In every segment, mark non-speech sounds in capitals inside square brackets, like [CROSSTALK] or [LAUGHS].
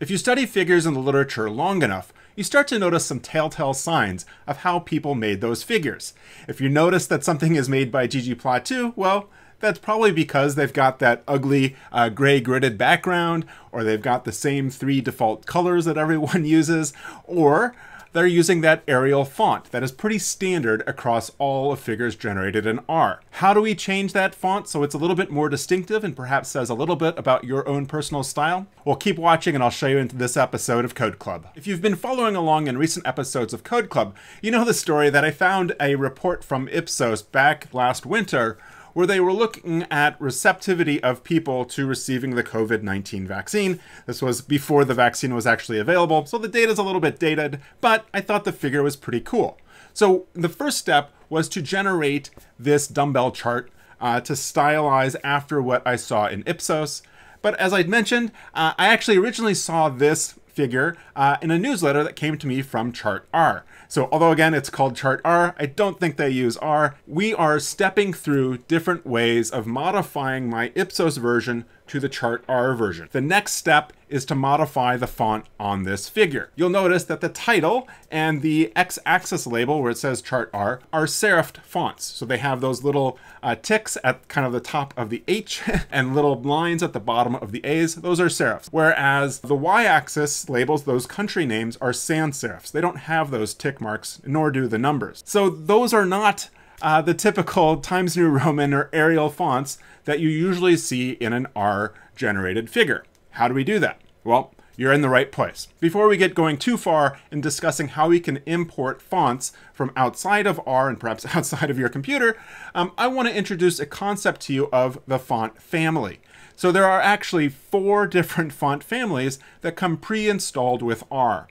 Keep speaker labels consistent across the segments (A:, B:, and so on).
A: If you study figures in the literature long enough, you start to notice some telltale signs of how people made those figures. If you notice that something is made by ggplot2, well, that's probably because they've got that ugly uh, gray gridded background, or they've got the same three default colors that everyone [LAUGHS] uses, or they're using that Arial font that is pretty standard across all of figures generated in R. How do we change that font so it's a little bit more distinctive and perhaps says a little bit about your own personal style? Well, keep watching and I'll show you into this episode of Code Club. If you've been following along in recent episodes of Code Club, you know the story that I found a report from Ipsos back last winter where they were looking at receptivity of people to receiving the COVID 19 vaccine. This was before the vaccine was actually available, so the data is a little bit dated, but I thought the figure was pretty cool. So the first step was to generate this dumbbell chart uh, to stylize after what I saw in Ipsos. But as I'd mentioned, uh, I actually originally saw this figure uh, in a newsletter that came to me from Chart R. So although again it's called chart R, I don't think they use R. We are stepping through different ways of modifying my Ipsos version to the chart R version. The next step is to modify the font on this figure. You'll notice that the title and the x-axis label where it says chart R are serifed fonts. So they have those little uh, ticks at kind of the top of the H [LAUGHS] and little lines at the bottom of the A's. Those are serifs. Whereas the y-axis labels, those country names are sans serifs. They don't have those tick marks, nor do the numbers. So those are not uh, the typical [LAUGHS] Times New Roman or Arial fonts that you usually see in an R generated figure. How do we do that? Well, you're in the right place. Before we get going too far in discussing how we can import fonts from outside of R and perhaps [LAUGHS] outside of your computer, um, I want to introduce a concept to you of the font family. So there are actually four different font families that come pre-installed with R.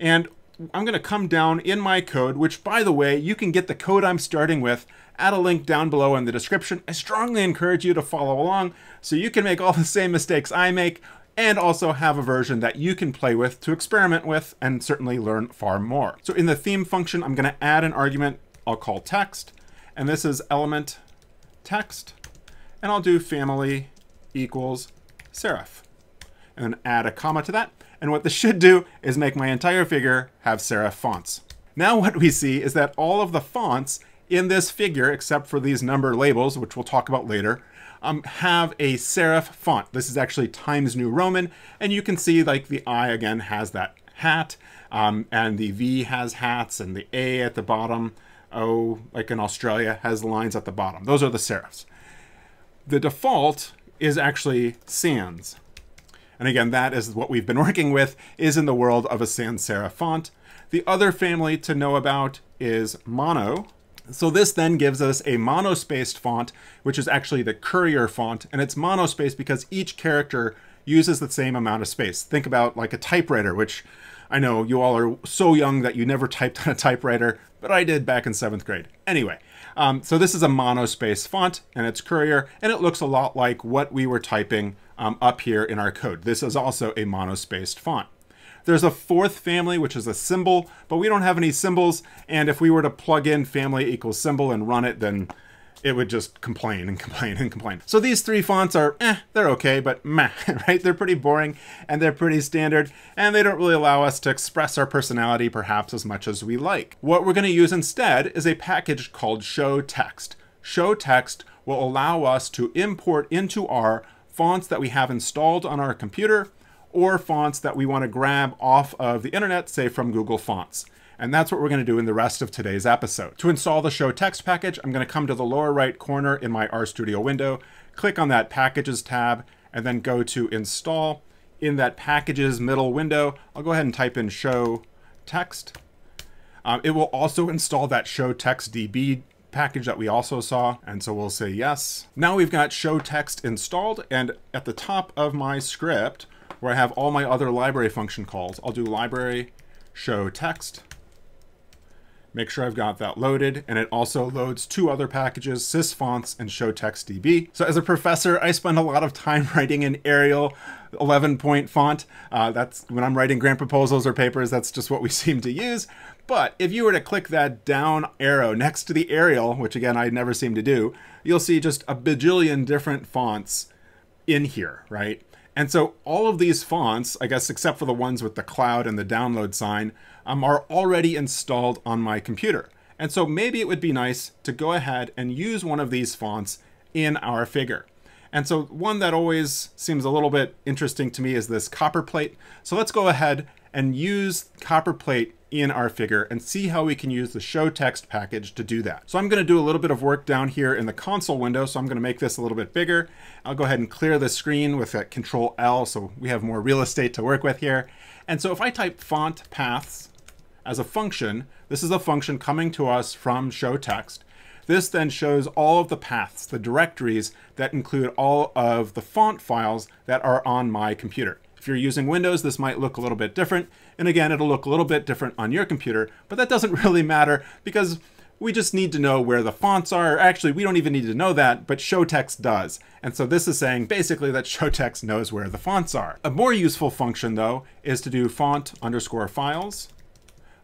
A: And I'm going to come down in my code, which by the way, you can get the code I'm starting with at a link down below in the description. I strongly encourage you to follow along so you can make all the same mistakes I make and also have a version that you can play with to experiment with and certainly learn far more. So in the theme function, I'm going to add an argument I'll call text, and this is element text, and I'll do family equals serif, and then add a comma to that. And what this should do is make my entire figure have serif fonts. Now what we see is that all of the fonts in this figure, except for these number labels, which we'll talk about later, um, have a serif font. This is actually Times New Roman, and you can see like the I again has that hat, um, and the V has hats, and the A at the bottom, O, like in Australia, has lines at the bottom. Those are the serifs. The default is actually sans. And again, that is what we've been [LAUGHS] working with, is in the world of a sans serif font. The other family to know about is mono. So this then gives us a monospaced font, which is actually the courier font, and it's monospaced because each character uses the same amount of space. Think about like a typewriter, which I know you all are so young that you never [LAUGHS] typed on a typewriter, but I did back in seventh grade. Anyway, um, so this is a monospace font, and it's courier, and it looks a lot like what we were typing um, up here in our code. This is also a monospaced font. There's a fourth family, which is a symbol, but we don't have any symbols. And if we were to plug in family equals symbol and run it, then it would just complain and [LAUGHS] complain and complain. So these three fonts are, eh, they're okay, but meh, [LAUGHS] right? They're pretty boring and they're pretty standard, and they don't really allow us to express our personality perhaps as much as we like. What we're gonna use instead is a package called showtext. Show text will allow us to import into R fonts that we have installed on our computer or fonts that we want to grab off of the internet, say from Google Fonts. And that's what we're going to do in the rest of today's episode. To install the showtext package, I'm going to come to the lower right corner in my RStudio window, click on that packages tab, and then go to install. In that packages middle window, I'll go ahead and type in show text. Um, it will also install that showtextdb package that we also saw. And so we'll say yes. Now we've got showtext installed. And at the top of my script, where I have all my other library function calls. I'll do library showtext. Make sure I've got that loaded, and it also loads two other packages, sysfonts and showtextdb. So as a professor, I spend a lot of time [LAUGHS] writing in Arial 11 point font. Uh, that's when I'm writing grant proposals or papers, that's just what we [LAUGHS] seem to use. But if you were to click that down arrow next to the Arial, which again, I never seem to do, you'll see just a bajillion different fonts in here, right? And so all of these fonts, I guess except for the ones with the cloud and the download sign, um, are already installed on my computer. And so maybe it would be nice to go ahead and use one of these fonts in our figure. And so one that always seems a little bit interesting to me is this copperplate. So let's go ahead and use copperplate in our figure and see how we can use the showtext package to do that. So I'm going to do a little bit of work down here in the console window. So I'm going to make this a little bit bigger. I'll go ahead and clear the screen with that control L so we have more real estate to work with here. And so if I type font paths as a function, this is a function coming to us from showtext. This then shows all of the paths, the directories that include all of the font files that are on my computer. If you're using Windows, this might look a little bit different. And again, it'll look a little bit different on your computer, but that doesn't [LAUGHS] really matter because we just need to know where the fonts are. Actually, we don't even need to know that, but showtext does. And so this is saying basically that [LAUGHS] showtext knows where the fonts are. A more useful function though is to do font underscore files,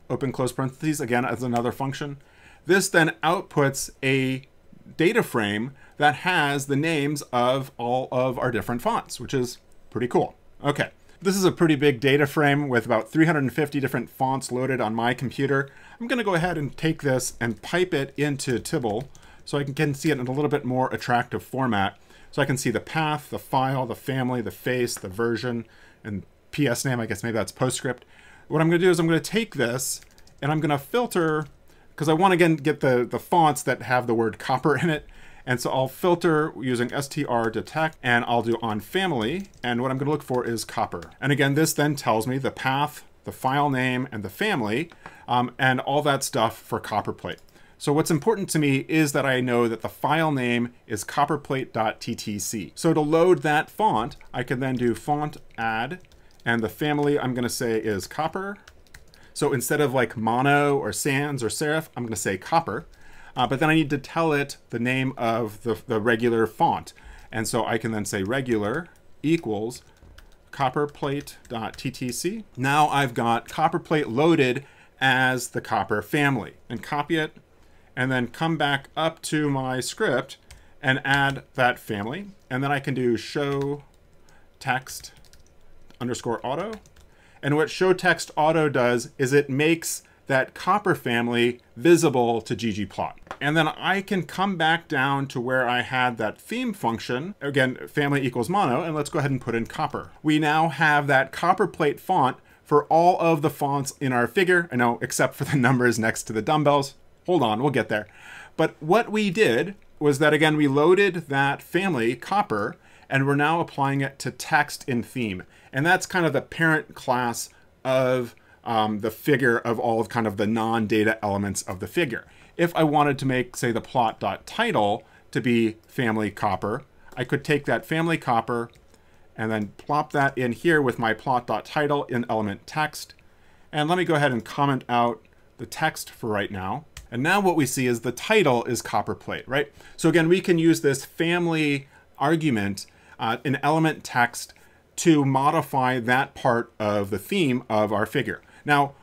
A: open close parentheses, again as another function. This then outputs a data frame that has the names of all of our different fonts, which is pretty cool. Okay, this is a pretty big data frame with about 350 different fonts loaded on my computer. I'm gonna go ahead and take this and pipe it into Tibble so I can see it in a little bit more attractive format. So I can see the path, the file, the family, the face, the version, and PS name, I guess maybe that's PostScript. What I'm gonna do is I'm gonna take this and I'm gonna filter, because I wanna again get the, the fonts that have the word copper in it. And so I'll filter using str detect and I'll do on family. And what I'm gonna look for is copper. And again, this then tells me the path, the file name, and the family, um, and all that stuff for copperplate. So what's important to me is that I know that the file name is copperplate.ttc. So to load that font, I can then do font add, and the family I'm gonna say is copper. So instead of like mono or sans or serif, I'm gonna say copper. Uh, but then I need to tell it the name of the, the regular font. And so I can then say regular equals copperplate.ttc. Now I've got copperplate loaded as the copper family and copy it and then come back up to my script and add that family. And then I can do show text underscore auto. And what showtext auto does is it makes that copper family visible to ggplot. And then I can come back down to where I had that theme function, again, family equals mono, and let's go ahead and put in copper. We now have that copper plate font for all of the fonts in our figure, I know, except for the [LAUGHS] numbers next to the dumbbells. Hold on, we'll get there. But what we did was that, again, we loaded that family, copper, and we're now applying it to text in theme. And that's kind of the parent class of um, the figure of all of kind of the non-data elements of the figure. If I wanted to make, say, the plot.title to be family copper, I could take that family copper and then plop that in here with my plot.title in element text. And let me go ahead and comment out the text for right now. And now what we see is the title is copper plate, right? So again, we can use this family argument uh, in element text to modify that part of the theme of our figure. Now,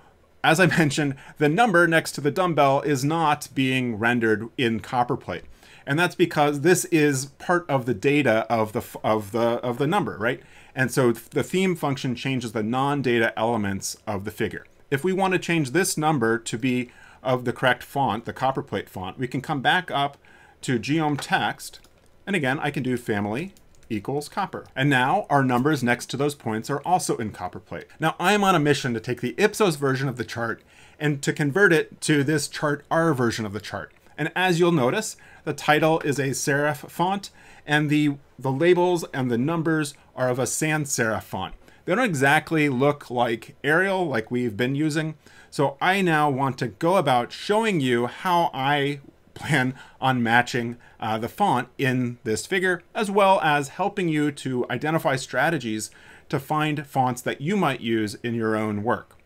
A: as I [LAUGHS] mentioned, the number next to the dumbbell is not being rendered in copperplate. And that's because this is part of the data of the of the of the number, right? And so the theme function changes the non-data elements of the figure. If we want to change this number to be of the correct font, the copperplate font, we can come back up to geom text, and again, I can do family equals copper. And now our numbers next to those points are also in copper plate. Now I'm on a mission to take the Ipsos version of the chart and to convert it to this chart R version of the chart. And as you'll notice, the title is a serif font and the, the labels and the numbers are of a sans serif font. They don't exactly look like Arial like we've been using. So I now want to go about showing you how I plan on matching uh, the font in this figure, as well as helping you to identify strategies to find fonts that you might use in your own work.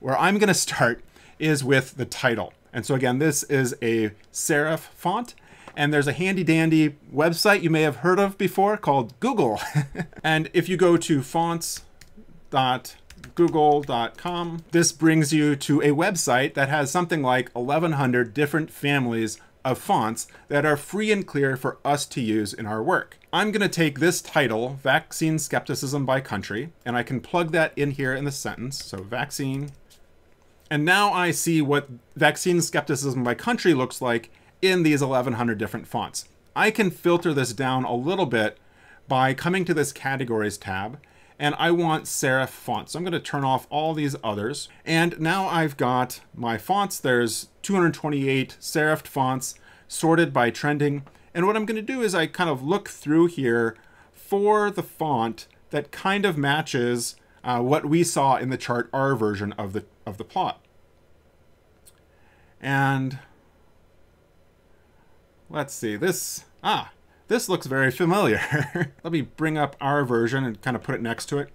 A: Where I'm going to start is with the title. And so again, this is a serif font, and there's a handy dandy website you may have heard of before called Google. [LAUGHS] and if you go to fonts.google.com, this brings you to a website that has something like 1,100 different families of fonts that are free and clear for us to use in our work. I'm going to take this title, Vaccine Skepticism by Country, and I can plug that in here in the sentence. So vaccine. And now I see what vaccine skepticism by country looks like in these 1100 different fonts. I can filter this down a little bit by coming to this categories tab and I want serif fonts. So I'm going to turn off all these others. And now I've got my fonts. There's 228 serifed fonts sorted by trending. And what I'm going to do is I kind of look through here for the font that kind of matches uh, what we saw in the chart R version of the of the plot. And let's see this. Ah, this looks very familiar. [LAUGHS] Let me bring up our version and kind of put it next to it.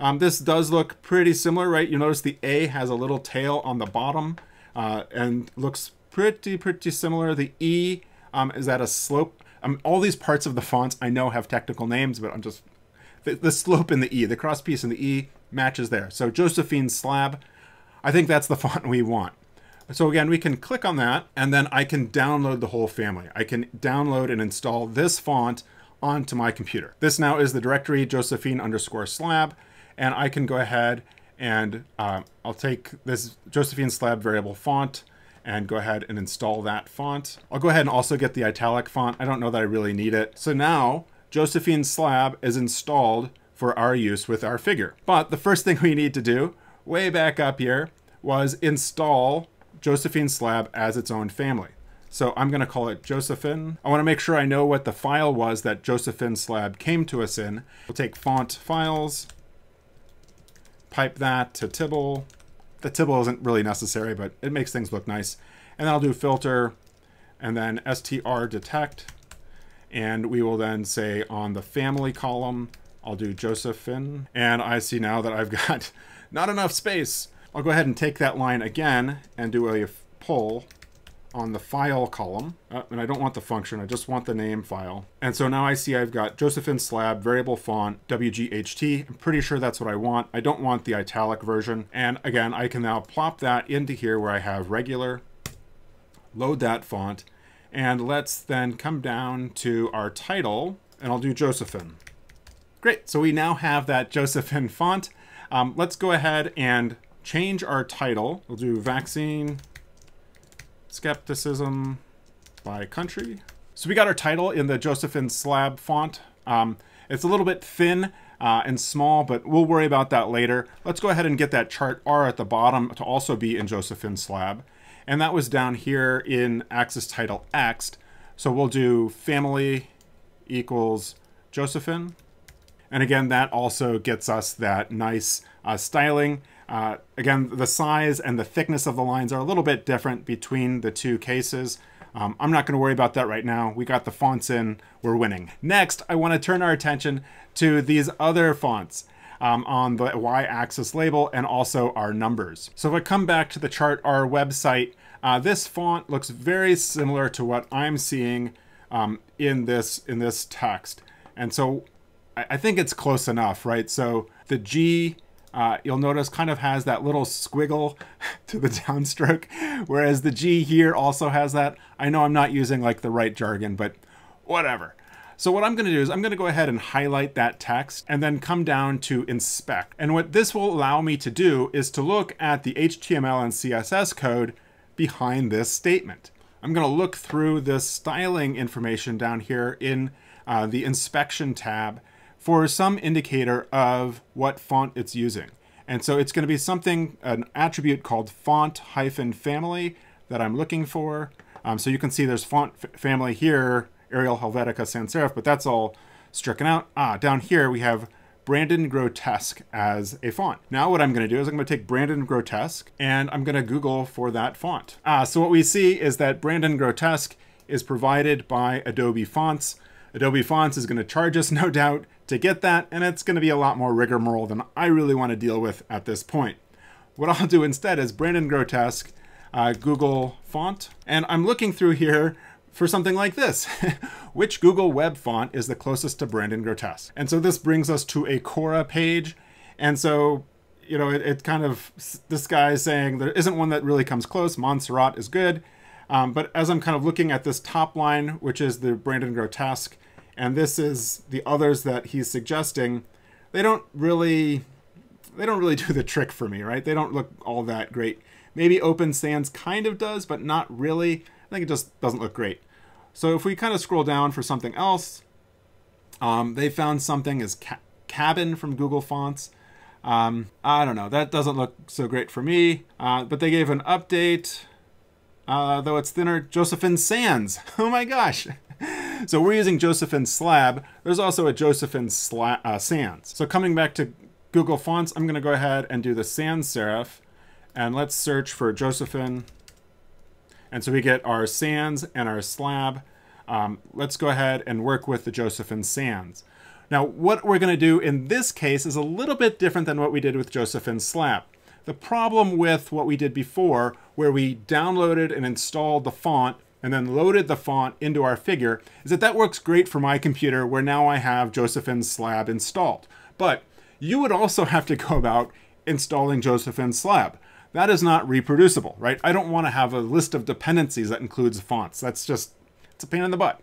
A: Um, this does look pretty similar, right? You notice the A has a little tail on the bottom uh, and looks pretty, pretty similar. The E um, is at a slope. Um, all these parts of the fonts I know have technical names, but I'm just... The, the slope in the E, the cross piece in the E matches there. So Josefin Slab, I think that's the [LAUGHS] font we want. So again, we can click on that and then I can download the whole family. I can download and install this font onto my computer. This now is the directory Josefin underscore slab and I can go ahead and uh, I'll take this Josefin slab variable font and go ahead and install that font. I'll go ahead and also get the italic font. I don't know that I really need it. So now Josefin slab is installed for our use with our figure. But the first thing [LAUGHS] we need to do way back up here was install Josefin slab as its own family. So I'm going to call it Josephine. I want to make sure I know what the file was that Josefin slab came to us in. We'll take font files, pipe that to Tibble. The Tibble isn't really necessary, but it makes things look nice. And then I'll do filter and then str detect. And we will then say on the family column, I'll do Josephine. And I see now that I've got [LAUGHS] not enough space. I'll go ahead and take that line again and do a pull on the file column. Uh, and I don't want the function, I just want the name file. And so now I see I've got Josefin slab, variable font, WGHT. I'm pretty sure that's what I want. I don't want the italic version. And again, I can now plop that into here where I have regular, load that font. And let's then come down to our title and I'll do Josephine. Great, so we now have that Josephine font. Um, let's go ahead and change our title. We'll do vaccine skepticism by country. So we got our title in the Josefin slab font. Um, it's a little bit thin uh, and small, but we'll worry about that later. Let's go ahead and get that chart R at the bottom to also be in Josefin slab. And that was down here in axis title X. So we'll do family equals Josephine. And again, that also gets us that nice uh, styling. Uh, again, the size and the thickness of the lines are a little bit different between the two cases. Um, I'm not going to worry about that right now. We got the fonts in, we're winning. Next, I want to turn our attention to these other fonts um, on the y-axis label and also our numbers. So if I come back to the chart, our website, uh, this font looks very similar to what I'm seeing um, in this in this text. And so I, I think it's close enough, right? So the G uh, you'll notice kind of has that little squiggle [LAUGHS] to the downstroke, whereas the G here also has that. I know I'm not using like the right jargon, but whatever. So what I'm going to do is I'm going to go ahead and highlight that text and then come down to inspect. And what this will allow me to do is to look at the HTML and CSS code behind this statement. I'm going to look through this styling information down here in uh, the inspection tab for some indicator of what font it's using. And so it's going to be something, an attribute called font hyphen family that I'm looking for. Um, so you can see there's font family here, Arial Helvetica Sans Serif, but that's all stricken out. Ah, down here we have Brandon Grotesque as a font. Now what I'm going to do is I'm going to take Brandon Grotesque and I'm going to Google for that font. Ah, so what we see is that Brandon Grotesque is provided by Adobe Fonts. Adobe Fonts is going to charge us, [LAUGHS] no doubt, to get that, and it's going to be a lot more rigmarole than I really want to deal with at this point. What I'll do instead is Brandon Grotesque, uh, Google font, and I'm looking through here for something like this. [LAUGHS] Which Google web font is the closest to Brandon Grotesque? And so this brings us to a Quora page. And so, you know, it, it kind of, this guy is saying there isn't one that really comes close. Montserrat is good. Um, but as I'm kind of looking at this top line, which is the Brandon Grotesque, and this is the others that he's suggesting, they don't really they don't really [LAUGHS] do the trick for me, right? They don't look all that great. Maybe Open Sans kind of does, but not really. I think it just doesn't look great. So if we kind of scroll down for something else, um, they found something as ca Cabin from Google Fonts. Um, I don't know. That doesn't look so great for me. Uh, but they gave an update, uh, though it's thinner. Josefin Sans. [LAUGHS] Oh my gosh. [LAUGHS] so we're using Josefin Slab. There's also a Josephine Sla uh, Sans. So coming back to Google Fonts, I'm going to go ahead and do the sans serif. And let's search for Josephine. And so we get our sans and our slab. Um, let's go ahead and work with the Josefin sans. Now, what we're going to do in this case is a little bit different than what we did with Josefin slab. The problem with what we did before, where we downloaded and installed the font and then loaded the font into our figure, is that that works great for my computer where now I have Josefin slab installed. But you would also have to go about installing Josefin Slab. That is not reproducible, right? I don't want to have a list of dependencies that includes fonts. That's just, it's a pain in the butt.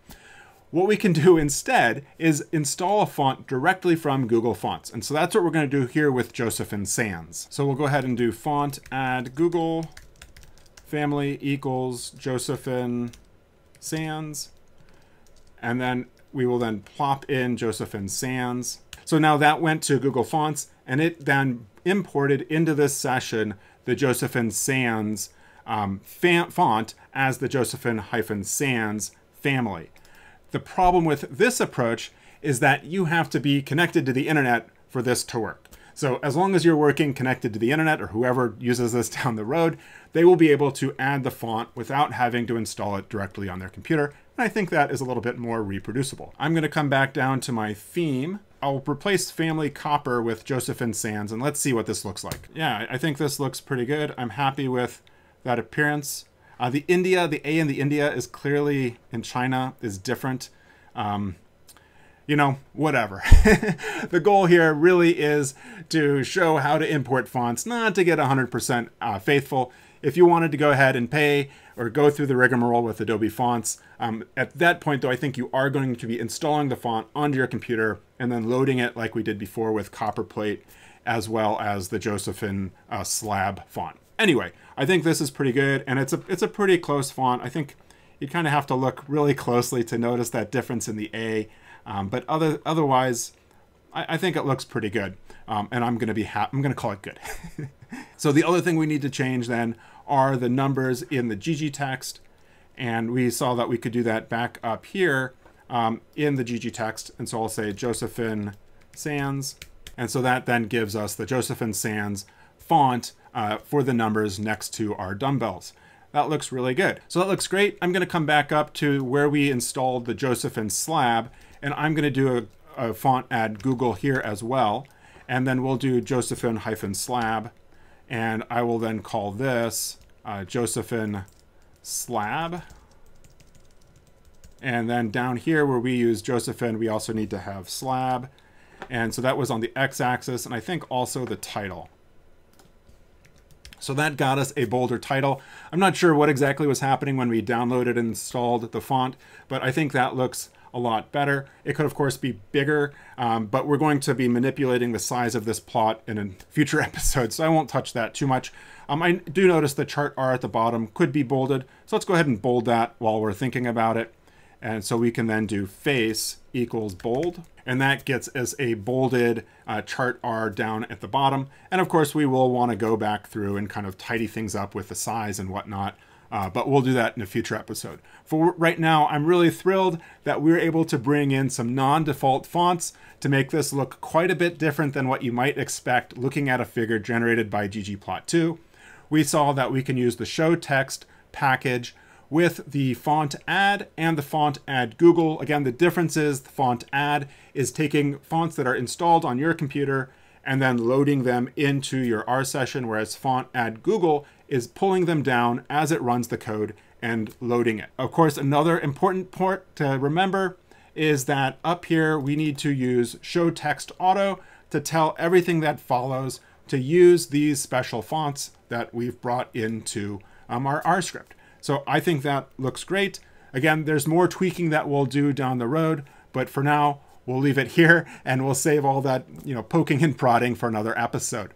A: What we can do instead is install a font directly from Google Fonts. And so that's what we're going to do here with Josefin Sans. So we'll go ahead and do font add Google family equals Josefin Sans. And then we will then plop in Josefin Sans. So now that went to Google Fonts and it then imported into this session the Josefin Sans um, font as the Josephine-Sands family. The problem with this approach is that you have to be connected to the internet for this to work. So as long as you're working connected to the internet or whoever uses this [LAUGHS] down the road, they will be able to add the font without having to install it directly on their computer. And I think that is a little bit more reproducible. I'm going to come back down to my theme I'll replace Family Copper with Josefin Sans, and let's see what this looks like. Yeah, I think this looks pretty good. I'm happy with that appearance. Uh, the India, the A in the India is clearly in China is different. Um, you know, whatever. [LAUGHS] the goal here really is to show how to import fonts, not to get 100% uh, faithful. If you wanted to go ahead and pay or go through the rigmarole with Adobe Fonts. Um, at that point, though, I think you are going to be installing the font onto your computer and then loading it like we did before with Copperplate, as well as the Josephine uh, slab font. Anyway, I think this is pretty good, and it's a it's a pretty close font. I think you kind of have to look really closely to notice that difference in the A, um, but other otherwise, I, I, think it looks pretty good. Um, and I'm going to be ha- I'm going to call it good. [LAUGHS] so the other thing we need to change then are the numbers in the GG text. And we saw that we could do that back up here um, in the GG text. And so I'll say Josefin Sans, And so that then gives us the Josefin Sans font uh, for the numbers next to our dumbbells. That looks really good. So that looks great. I'm going to come back up to where we installed the Josefin slab, and I'm going to do a, a font add Google here as well. And then we'll do Josephine hyphen slab. and I will then call this uh, Josephine slab. And then down here where we use Josephine, we also need to have slab. And so that was on the x-axis, and I think also the title. So that got us a bolder title. I'm not sure what exactly was happening when we downloaded and installed the font, but I think that looks a lot better. It could, of course, be bigger, um, but we're going to be manipulating the size of this plot in a future [LAUGHS] episode, so I won't touch that too much. Um, I do notice the chart R at the bottom could be bolded, so let's go ahead and bold that while we're thinking about it. And so we can then do face equals bold, and that gets us a bolded uh, chart R down at the bottom. And of course, we will want to go back through and kind of tidy things up with the size and whatnot uh, but we'll do that in a future episode. For right now, I'm really thrilled that we are able to bring in some non-default fonts to make this look quite a bit different than what you might expect looking at a figure generated by ggplot2. We saw that we can use the showtext package with the font add and the font add Google. Again, the difference is the font add is taking fonts that are installed on your computer and then loading them into your R session, whereas font add Google is pulling them down as it runs the code and loading it. Of course, another important part to remember is that up here we need to use showtext auto to tell everything that follows to use these special fonts that we've brought into um, our R script. So I think that looks great. Again, there's more tweaking that we'll do down the road, but for now, we'll leave it here and we'll save all that, you know, poking and prodding for another episode.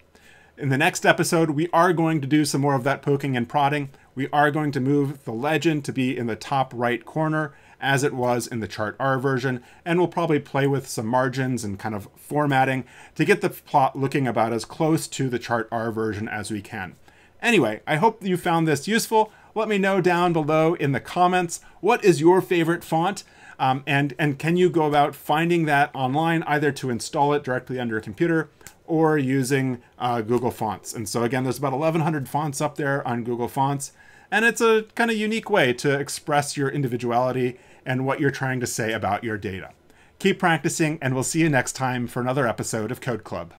A: In the next episode, we are going to do some more of that poking and prodding. We are going to move the legend to be in the top right corner as it was in the chart R version, and we'll probably play with some margins and kind of formatting to get the plot looking about as close to the chart R version as we can. Anyway, I hope you found this useful. Let me know down below in the comments what is your favorite font. Um, and, and can you go about finding that online either to install it directly under a computer or using uh, Google Fonts. And so again, there's about 1,100 fonts up there on Google Fonts, and it's a kind of unique way to express your individuality and what you're trying to say about your data. Keep practicing, and we'll see you next time for another episode of Code Club.